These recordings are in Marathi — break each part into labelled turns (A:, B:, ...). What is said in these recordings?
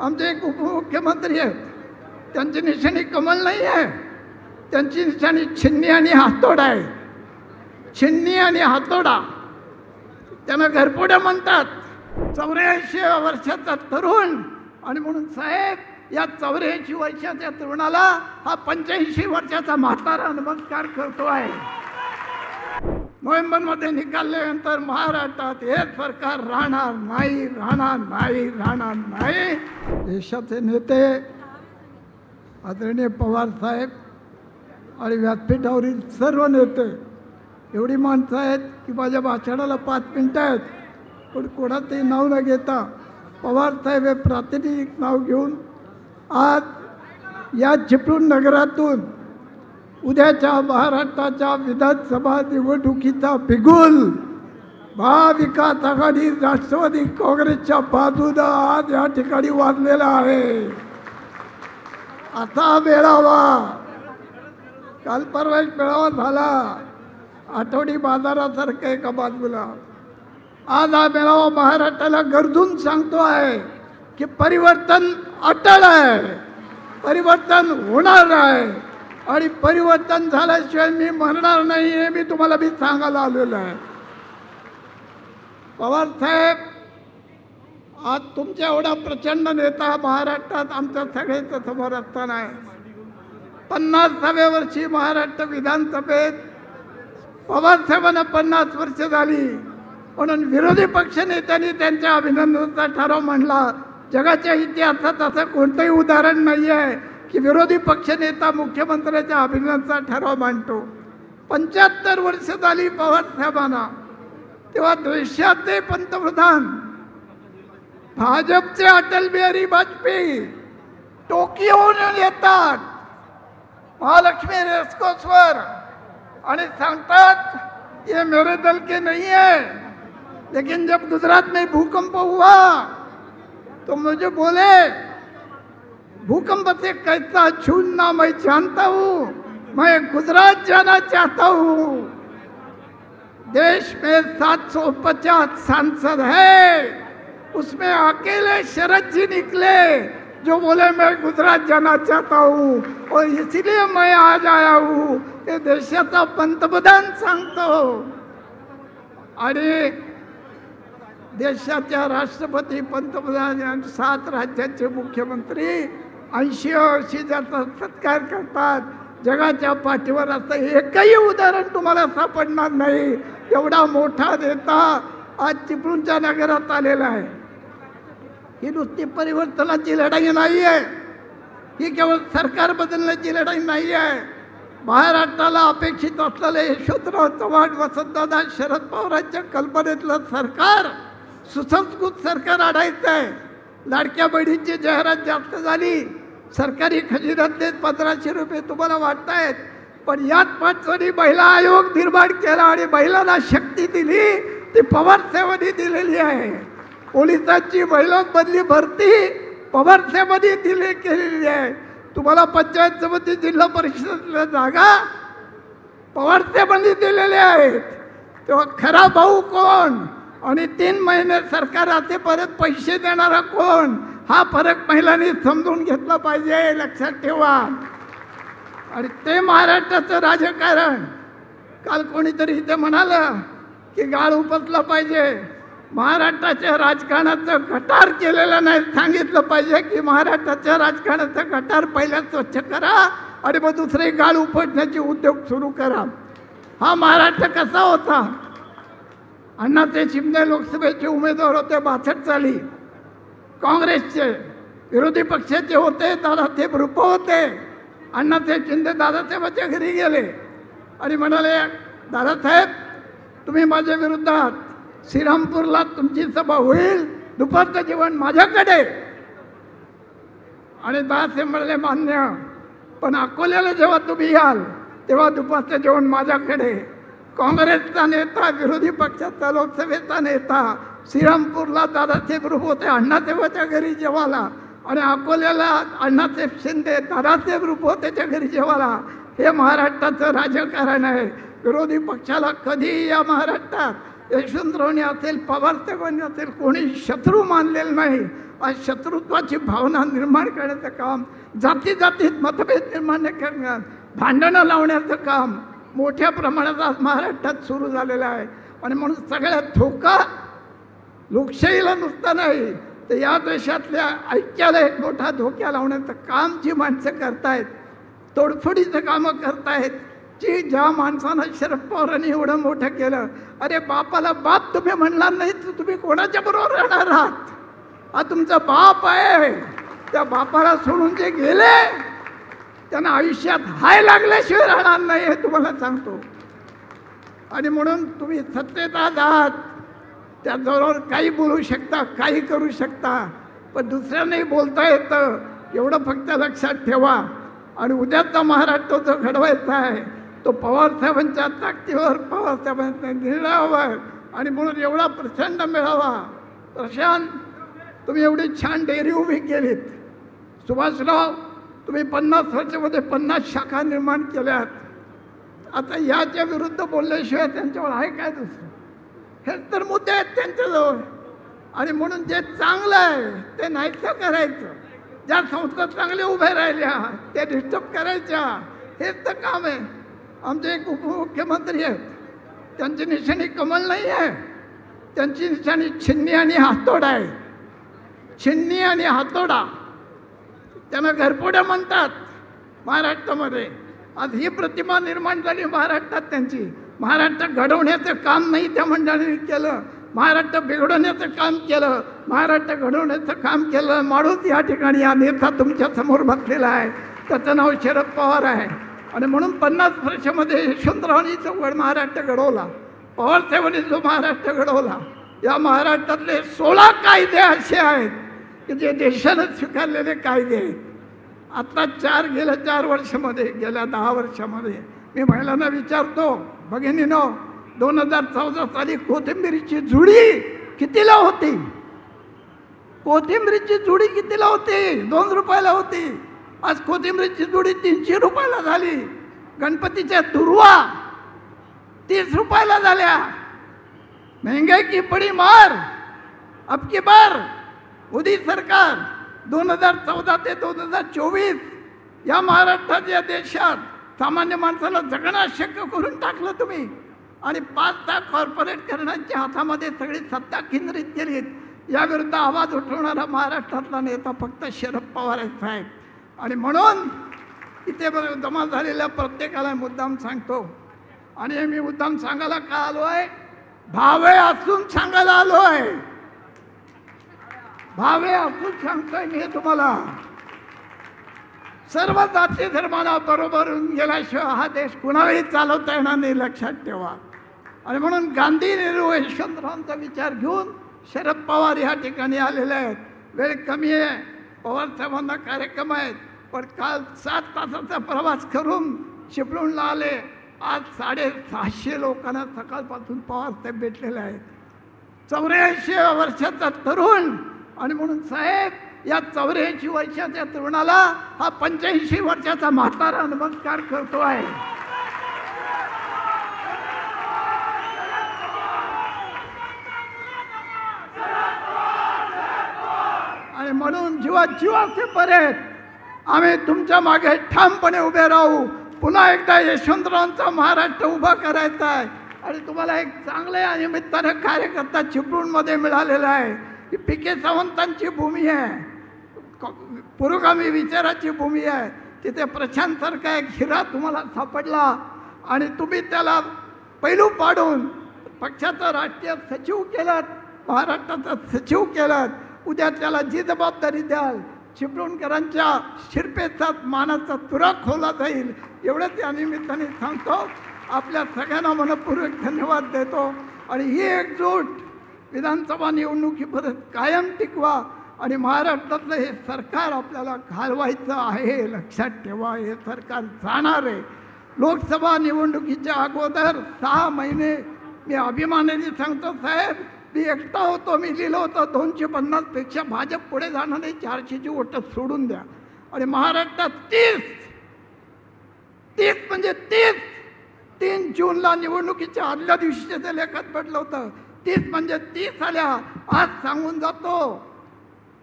A: आमचे एक उपमुख्यमंत्री आहेत. त्यांची निशाणी कमल नाही आहे. त्यांची निशाणी छिन्नी आणि हातोडा आहे. छिन्नी आणि हातोडा. त्यांना घरपोड्या म्हणतात. चौऱ्याऐंशी वर्षाचा तरुण आणि म्हणून साहेब या चौऱ्याऐंशी वर्षाच्या तरुणाला हा पंच्याऐंशी वर्षाचा म्हातारा नमस्कार करतो आहे. नोव्हेंबरमध्ये निकालल्यानंतर महाराष्ट्रात हे सरकार राहणार नाही राहणार नाही राहणार नाही. देशाचे नेते आदरणीय पवार साहेब आणि व्यासपीठावरील सर्व नेते एवढी माणसं आहेत की माझ्या भाषणाला पाच मिनटं आहेत. पण कोणाचंही नाव न घेता पवार साहेब हे प्रातिनिधिक नाव घेऊन आज या चिपळूण नगरातून उद्याच्या महाराष्ट्राच्या विधानसभा निवडणुकीचा बिगुल महाविकास आघाडी राष्ट्रवादी काँग्रेसच्या बाजूनं आज या ठिकाणी वाजलेला आहे. असा मेळावा. काल परवा एक मेळावा झाला. आठवडी बाजारासारखं एका बाजूला. आज हा मेळावा महाराष्ट्राला गरजून सांगतो आहे की परिवर्तन अटळ आहे. परिवर्तन होणार आहे. आणि परिवर्तन झाल्याशिवाय मी म्हणणार नाही हे मी तुम्हाला मी सांगायला आलेलो आहे. पवार साहेब आज तुमच्या एवढा प्रचंड नेता महाराष्ट्रात आमच्या सगळ्याच्या समोर असताना आहे. पन्नासाव्या वर्षी महाराष्ट्र विधानसभेत पवारसाहेबांना पन्नास वर्ष झाली. म्हणून विरोधी पक्ष नेत्यांनी त्यांच्या अभिनंदनाचा ठराव मांडला. जगाच्या इतिहासात असं कोणतंही उदाहरण नाही आहे की विरोधी पक्षनेता मुख्यमंत्र्याच्या अभिनंदनाचा ठराव मांडतो. पंच्याहत्तर वर्ष झाली पवारसाहेबांना तेव्हा देशाचे पंतप्रधान भाजपचे अटल बिहारी वाजपेयी टोकियोहून येतात. महालक्ष्मी रेस्कोसवर आणि सांगतात ये मेरे दल के नहीं है लेकिन जब गुजरात में भूकंप हुआ तो मुझे बोले भूकंप से कैसा छूना मैं जानता हूँ, मैं गुजरात जाना चाहता हूँ। देश में 750 सांसद है, उसमें अकेले शरद जी निकले, जो बोले, मैं गुजरात जाना चाहता हूँ, और इसीलिए मैं आज आया हूँ हे देशाचा पंतप्रधान सांगतो आणि देशाच्या राष्ट्रपती, पंतप्रधान, सात राज्याचे मुख्यमंत्री ऐंशी वर्षी ज्याचा सत्कार करतात जगाच्या पाठीवर असं एकही उदाहरण तुम्हाला सापडणार नाही. एवढा मोठा नेता आज चिपळूणच्या नगरात आलेला आहे. ही नुसती परिवर्तनाची लढाई नाही आहे ही केवळ सरकार बदलण्याची लढाई नाही आहे महाराष्ट्राला अपेक्षित असलेले यशवंतराव चव्हाण वसंतदादा शरद पवारांच्या कल्पनेतलं सरकार सुसंस्कृत सरकार आढायचं आहे लाडक्या बहिणींची जाहिरात जास्त झाली. सरकारी खजिन्यातले पंधराशे रुपये तुम्हाला वाटतायत पण याच पाचवणी महिला आयोग निर्माण केला आणि महिलांना शक्ती दिली ती पवारसेवानी दिलेली आहे. पोलिसांची महिलांमधली भरती पवारसेमध्ये दिली केलेली आहे. तुम्हाला पंचायत समिती जिल्हा परिषदेतल्या जागा पवार दिलेल्या आहेत. तेव्हा खरा भाऊ कोण? आणि तीन महिने सरकार आता परत पैसे देणारा कोण? हा फरक महिलांनी समजून घेतला पाहिजे लक्षात ठेवा. आणि ते महाराष्ट्राचं राजकारण. काल कोणीतरी इथे म्हणालं की गाळ उपसला पाहिजे. महाराष्ट्राच्या राजकारणाचं गटार केलेलं नाही. सांगितलं पाहिजे की महाराष्ट्राच्या राजकारणाचं गटार पहिल्या स्वच्छ करा आणि मग दुसरे गाळ उपटण्याचे उद्योग सुरू करा. हा महाराष्ट्र कसा होता? अण्णा ते शिंदे लोकसभेचे उमेदवार होते बासष्ट साली. काँग्रेसचे विरोधी पक्षाचे होते दादासाहेब रूप होते अण्णासाहेब शिंदे दादासाहेबाच्या घरी गेले. आणि म्हणाले दादासाहेब तुम्ही माझ्या विरुद्धात श्रीरामपूरला तुमची सभा होईल दुपारचं जेवण माझ्याकडे. आणि दादासाहेब म्हणाले मान्य पण अकोल्याला जेव्हा तुम्ही याल तेव्हा दुपारचं जेवण माझ्याकडे. काँग्रेसचा नेता विरोधी पक्षाचा लोकसभेचा नेता श्रीरामपूरला दादासाहेब रूप होते अण्णासाहेबाच्या घरी जेवाला आणि अकोल्याला अण्णासाहेब शिंदे दादासाहेब रूप होतेच्या घरी जेवाला हे महाराष्ट्राचं राजकारण आहे. विरोधी पक्षाला कधीही या महाराष्ट्रात यशवंतरावणी असेल पवारसाहेबांनी असेल कोणी शत्रू मानलेलं नाही. आज शत्रुत्वाची भावना निर्माण करण्याचं काम जाती जातीत मतभेद निर्माण करण्यात भांडणं लावण्याचं काम मोठ्या प्रमाणात आज महाराष्ट्रात सुरू झालेलं आहे. आणि म्हणून सगळ्यात धोका लोकशाहीला नुसता नाही तर या देशातल्या ऐक्याला एक मोठा धोक्या लावण्याचं काम जी माणसं करतायत तोडफोडीचं कामं करतायत जी ज्या माणसानं शरद पवारांनी एवढं मोठं केलं अरे बापाला बाप तुम्ही म्हणणार नाही तर तुम्ही कोणाच्या बरोबर राहणार आहात? हा तुमचा बाप आहे. त्या बापाला सोडून जे गेले त्यांना आयुष्यात हाय लागल्याशिवाय राहणार नाही हे तुम्हाला सांगतो. आणि म्हणून तुम्ही सत्तेत आहात. त्याचबरोबर काही बोलू शकता काही करू शकता पण दुसऱ्यांनाही बोलता येतं. एवढं फक्त लक्षात ठेवा. आणि उद्याचा महाराष्ट्र जो घडवायचा आहे तो पवारसाहेबांच्या ताकदीवर पवारसाहेबांच्या निर्णयावर. आणि म्हणून एवढा प्रचंड मिळावा प्रशांत तुम्ही एवढी छान डेअरी उभी केलीत. सुभाषराव तुम्ही पन्नास वर्षामध्ये पन्नास शाखा निर्माण केल्यात. आता याच्या विरुद्ध बोलल्याशिवाय त्यांच्यावर आहे काय दुसरं? हेच तर मुद्दे आहेत त्यांच्याजवळ. आणि म्हणून जे चांगलं आहे ते नाहीचं करायचं. ज्या संस्था चांगल्या उभ्या राहिल्या त्या डिस्टर्ब करायच्या हेच तर काम आहे. आमचे एक उपमुख्यमंत्री आहेत. त्यांची निशाणी कमल नाही आहे. त्यांची निशाणी छिन्नी आणि हातोडा आहे. छिन्नी आणि हातोडा. त्यांना घरपोड्या म्हणतात महाराष्ट्रामध्ये. आज ही प्रतिमा निर्माण झाली महाराष्ट्रात त्यांची. महाराष्ट्र घडवण्याचं काम नाही त्या मंडळाने केलं. महाराष्ट्र बिघडवण्याचं काम केलं. महाराष्ट्र घडवण्याचं काम केलं. माणूस या ठिकाणी हा नेता तुमच्यासमोर बसलेला आहे. त्याचं नाव शरद पवार आहे. आणि म्हणून पन्नास वर्षामध्ये यशवंतरावांनी चौघड महाराष्ट्र घडवला पवारसाहेबांनी जो महाराष्ट्र घडवला या महाराष्ट्रातले सोळा कायदे असे आहेत की जे देशानं स्वीकारलेले कायदे आहेत. आता चार गेल्या चार वर्षामध्ये गेल्या दहा वर्षामध्ये मी महिलांना विचारतो भगिनीनो दोन हजार चौदा साली कोथिंबीरीची जुडी कितीला होती? कोथिंबीरीची जुडी कितीला होती? दोन रुपयाला होती. आज कोथिंबीरीची जुडी तीनशे रुपयाला झाली. गणपतीच्या दुर्वा तीस रुपयाला झाल्या. महंगाई की पडी मार अब की बार मोदी सरकार दोन हजार चौदा ते दोन हजार चोवीस या महाराष्ट्रात या देशात सामान्य माणसाला जगणं शक्य करून टाकलं तुम्ही. आणि पाच दहा कॉर्पोरेट करण्याच्या हातामध्ये सगळी सत्ता केंद्रित केलीत याविरुद्ध आवाज उठवणारा महाराष्ट्रातला नेता फक्त शरद पवार आहे साहेब. आणि म्हणून इथे बरं जमा झालेल्या प्रत्येकाला मुद्दाम सांगतो. आणि मी मुद्दाम सांगायला का आलो आहे भावे असून सांगायला आलो आहे भावे असून सांगतोय मी तुम्हाला. सर्व जाती धर्माला बरोबर गेल्याशिवाय हा देश कुणालाही चालवता येणार नाही लक्षात ठेवा. आणि म्हणून गांधी नेहरू यशवंतरावांचा विचार घेऊन शरद पवार ह्या ठिकाणी आलेले आहेत. वेळ कमी आहे. पवार साहेबांना कार्यक्रम आहेत. पण काल सात तासाचा प्रवास करून चिपळूणला आले. आज साडेसहाशे लोकांना सकाळपासून पवार साहेब भेटलेले आहेत. चौऱ्याऐंशी वर्षाचा तरुण आणि म्हणून साहेब या चौऱ्याऐंशी वर्षाच्या तरुणाला हा पंच्याऐंशी वर्षाचा म्हातारा नमस्कार करतो आहे. आणि म्हणून जीवा जीवाचे पर्यंत आम्ही तुमच्या मागे ठामपणे उभे राहू. पुन्हा एकदा यशवंतरावांचा महाराष्ट्र उभा करायचा आहे. आणि तुम्हाला एक चांगले निमित्तानं कार्यकर्ता चिपळूणमध्ये मिळालेला आहे. ही पी के सावंतांची भूमी आहे. पुरोगामी विचाराची भूमी आहे. तिथे प्रशांतसारखा एक हिरा तुम्हाला सापडला आणि तुम्ही त्याला पैलू पाडून पक्षाचा राष्ट्रीय सचिव केलात महाराष्ट्राचा सचिव केलात उद्या त्याला जी जबाबदारी द्याल चिपळूणकरांच्या शिरपेचा मानाचा तुरा खोला जाईल एवढंच या निमित्ताने सांगतो. आपल्या सगळ्यांना मनपूर्वक धन्यवाद देतो. आणि ही एकजूट विधानसभा निवडणुकीपर्यंत कायम टिकवा. आणि महाराष्ट्रातलं हे सरकार आपल्याला घालवायचं आहे लक्षात ठेवा हे सरकार जाणार आहे. लोकसभा निवडणुकीच्या अगोदर सहा महिने मी अभिमानाने सांगतो साहेब मी एकटा होतो मी लिहिलं होतं दोनशे पन्नासपेक्षा भाजप पुढे जाणार नाही चारशेची ओटं सोडून द्या. आणि महाराष्ट्रात तीस तीस म्हणजे तीस. तीन जूनला निवडणुकीच्या आदल्या दिवशीचे ते लेखात पडलं होतं तीस म्हणजे तीस आल्या. आज सांगून जातो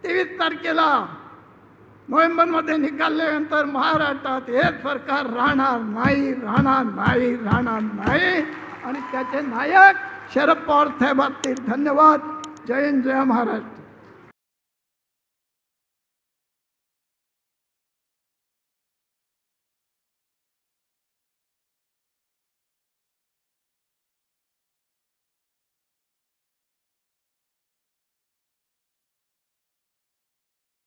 A: तेवीस तारखेला नोव्हेंबरमध्ये निकालल्यानंतर महाराष्ट्रात हे सरकार राहणार नाही राहणार नाही राहणार नाही. आणि त्याचे नायक शरद पवार साहेब असतील धन्यवाद. जय हिंद जय महाराष्ट्र.